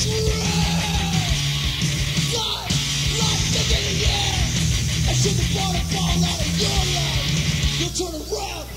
turn around.